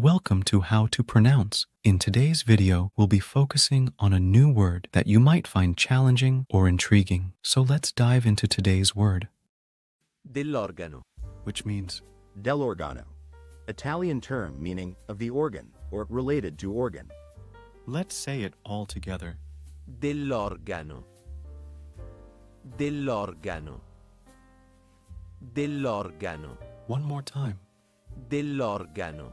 Welcome to How to Pronounce. In today's video, we'll be focusing on a new word that you might find challenging or intriguing. So let's dive into today's word, Dell'organo. which means Dell'organo, Italian term meaning of the organ or related to organ. let's say it all together. Dell'organo. Dell'organo. Dell'organo. One more time. Dell'organo.